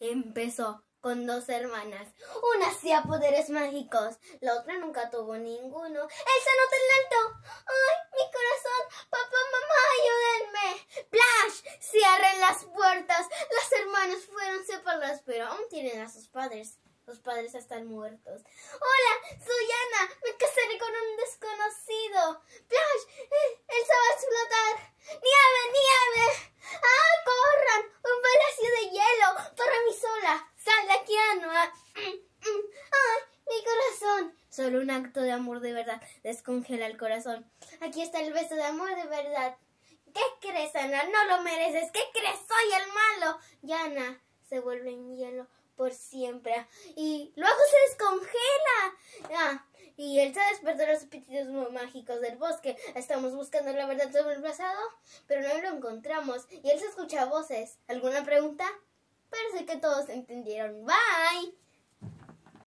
empezó con dos hermanas. Una hacía poderes mágicos, la otra nunca tuvo ninguno. ¡Elsa no tan alto! ¡Ay, mi corazón! ¡Papá, mamá, ayúdenme! ¡Plash! ¡Cierren las puertas! Las hermanas fueron separadas, pero aún tienen a sus padres. Los padres están muertos. ¡Hola! Soy Ana. Me casaré con un desconocido. ¡Plash! eh, ¡Elsa va a explotar! ¡Nieve, nieve! ¡Ah, corran! ¡Un palacio de hielo! ¡Para mí sola! ¡Ay, mi corazón! Solo un acto de amor de verdad descongela el corazón. Aquí está el beso de amor de verdad. ¿Qué crees, Ana? No lo mereces. ¿Qué crees? Soy el malo. Y Ana se vuelve en hielo por siempre. Y luego se descongela. Ah, y Elsa despertó los espíritus mágicos del bosque. Estamos buscando la verdad sobre el pasado, pero no lo encontramos. Y Elsa escucha voces. ¿Alguna pregunta? Parece que todos entendieron. Bye.